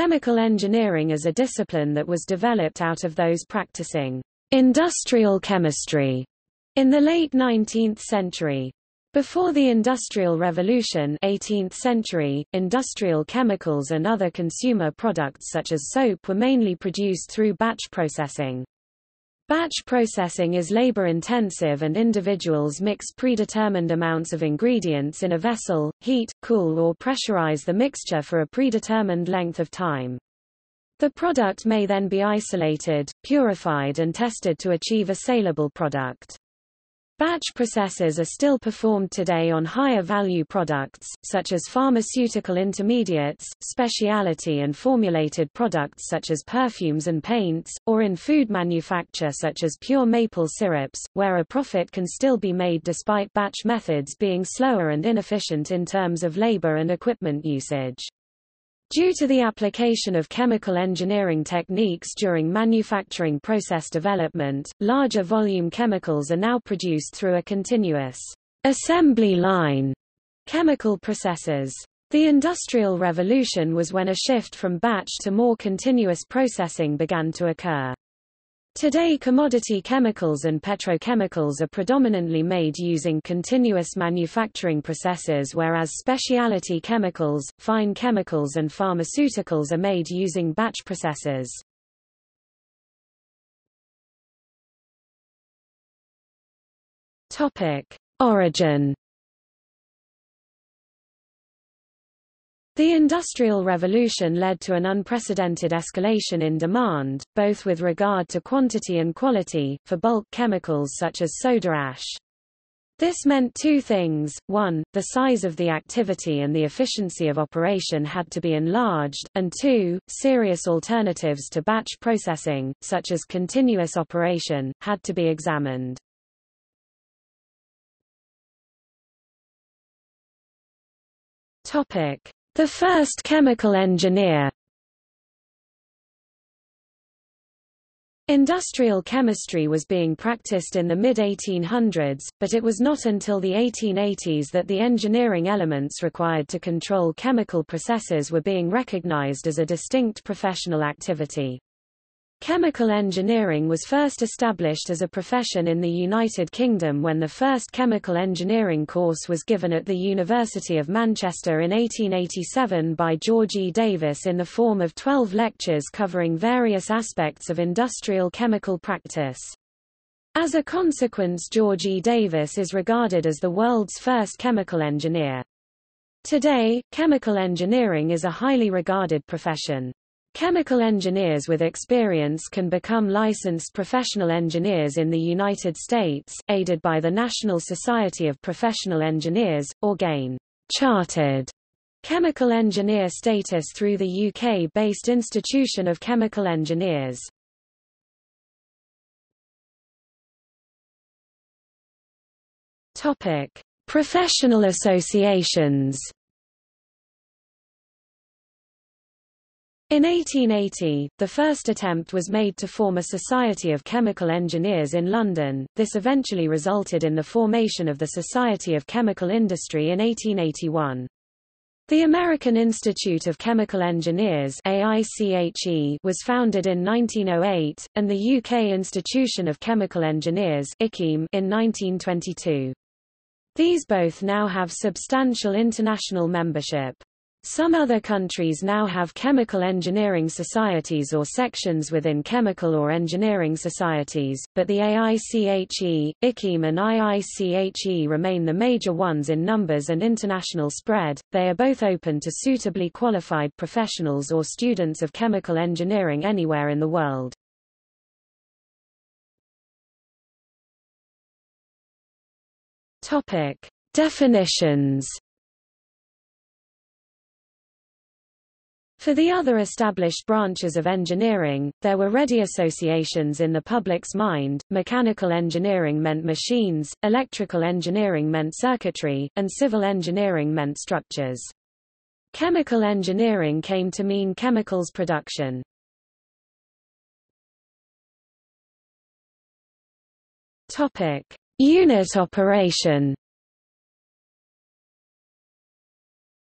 Chemical engineering is a discipline that was developed out of those practicing industrial chemistry in the late 19th century. Before the Industrial Revolution 18th century, industrial chemicals and other consumer products such as soap were mainly produced through batch processing. Batch processing is labor-intensive and individuals mix predetermined amounts of ingredients in a vessel, heat, cool or pressurize the mixture for a predetermined length of time. The product may then be isolated, purified and tested to achieve a saleable product. Batch processes are still performed today on higher value products, such as pharmaceutical intermediates, specialty and formulated products such as perfumes and paints, or in food manufacture such as pure maple syrups, where a profit can still be made despite batch methods being slower and inefficient in terms of labor and equipment usage. Due to the application of chemical engineering techniques during manufacturing process development, larger volume chemicals are now produced through a continuous assembly line chemical processes. The Industrial Revolution was when a shift from batch to more continuous processing began to occur. Today commodity chemicals and petrochemicals are predominantly made using continuous manufacturing processes whereas specialty chemicals, fine chemicals and pharmaceuticals are made using batch processes. Topic: Origin The Industrial Revolution led to an unprecedented escalation in demand, both with regard to quantity and quality, for bulk chemicals such as soda ash. This meant two things, one, the size of the activity and the efficiency of operation had to be enlarged, and two, serious alternatives to batch processing, such as continuous operation, had to be examined. Topic. The first chemical engineer Industrial chemistry was being practiced in the mid-1800s, but it was not until the 1880s that the engineering elements required to control chemical processes were being recognized as a distinct professional activity. Chemical engineering was first established as a profession in the United Kingdom when the first chemical engineering course was given at the University of Manchester in 1887 by George E. Davis in the form of 12 lectures covering various aspects of industrial chemical practice. As a consequence George E. Davis is regarded as the world's first chemical engineer. Today, chemical engineering is a highly regarded profession. Chemical engineers with experience can become licensed professional engineers in the United States, aided by the National Society of Professional Engineers, or gain chartered chemical engineer status through the UK-based Institution of Chemical Engineers. Topic: Professional associations. In 1880, the first attempt was made to form a Society of Chemical Engineers in London. This eventually resulted in the formation of the Society of Chemical Industry in 1881. The American Institute of Chemical Engineers AICHE was founded in 1908, and the UK Institution of Chemical Engineers in 1922. These both now have substantial international membership. Some other countries now have chemical engineering societies or sections within chemical or engineering societies, but the AICHE, ICHEM and IICHE remain the major ones in numbers and international spread. They are both open to suitably qualified professionals or students of chemical engineering anywhere in the world. Topic: Definitions For the other established branches of engineering, there were ready associations in the public's mind, mechanical engineering meant machines, electrical engineering meant circuitry, and civil engineering meant structures. Chemical engineering came to mean chemicals production. Topic. Unit operation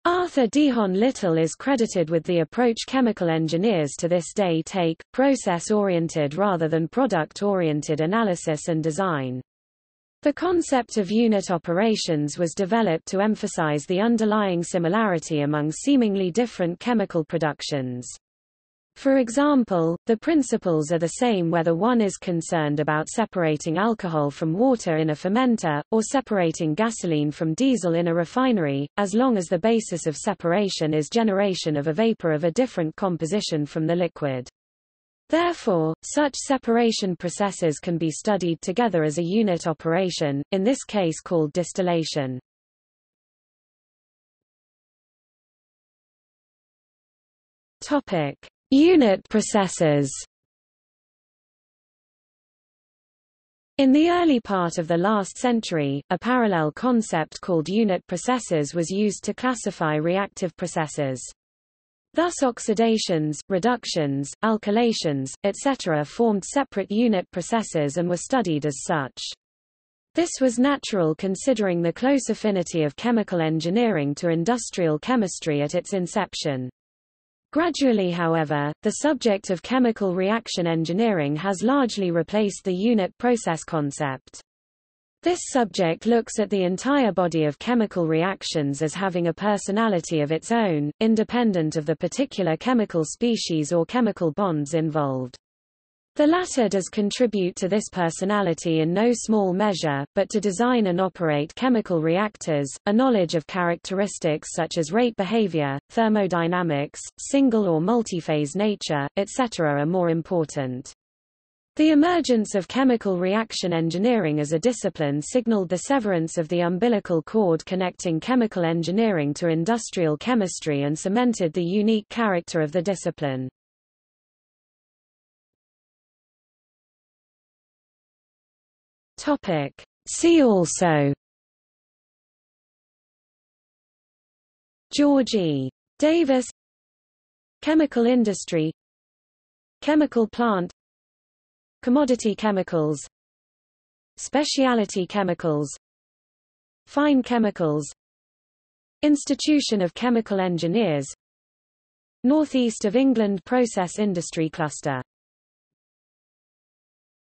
Arthur Dehon Little is credited with the approach chemical engineers to this day take, process-oriented rather than product-oriented analysis and design. The concept of unit operations was developed to emphasize the underlying similarity among seemingly different chemical productions. For example, the principles are the same whether one is concerned about separating alcohol from water in a fermenter, or separating gasoline from diesel in a refinery, as long as the basis of separation is generation of a vapor of a different composition from the liquid. Therefore, such separation processes can be studied together as a unit operation, in this case called distillation. Topic: Unit processes In the early part of the last century, a parallel concept called unit processes was used to classify reactive processes. Thus oxidations, reductions, alkylations, etc. formed separate unit processes and were studied as such. This was natural considering the close affinity of chemical engineering to industrial chemistry at its inception. Gradually however, the subject of chemical reaction engineering has largely replaced the unit process concept. This subject looks at the entire body of chemical reactions as having a personality of its own, independent of the particular chemical species or chemical bonds involved. The latter does contribute to this personality in no small measure, but to design and operate chemical reactors, a knowledge of characteristics such as rate behavior, thermodynamics, single or multiphase nature, etc. are more important. The emergence of chemical reaction engineering as a discipline signaled the severance of the umbilical cord connecting chemical engineering to industrial chemistry and cemented the unique character of the discipline. Topic. See also. George E. Davis. Chemical industry. Chemical plant. Commodity chemicals. Specialty chemicals. Fine chemicals. Institution of Chemical Engineers. Northeast of England Process Industry Cluster